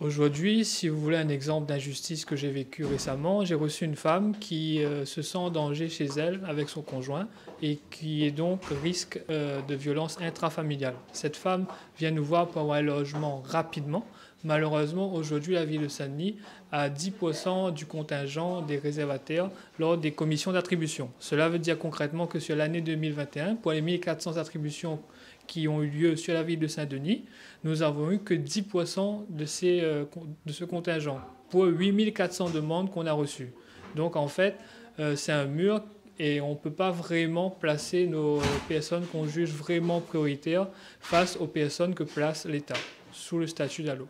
Aujourd'hui, si vous voulez un exemple d'injustice que j'ai vécu récemment, j'ai reçu une femme qui euh, se sent en danger chez elle avec son conjoint et qui est donc risque euh, de violence intrafamiliale. Cette femme vient nous voir pour un logement rapidement. Malheureusement, aujourd'hui, la ville de Saint-Denis a 10% du contingent des réservataires lors des commissions d'attribution. Cela veut dire concrètement que sur l'année 2021, pour les 1400 attributions qui ont eu lieu sur la ville de Saint-Denis, nous avons eu que 10% de, ces, euh, de ce contingent pour 8400 demandes qu'on a reçues. Donc en fait, euh, c'est un mur et on ne peut pas vraiment placer nos personnes qu'on juge vraiment prioritaires face aux personnes que place l'État sous le statut d'ALO.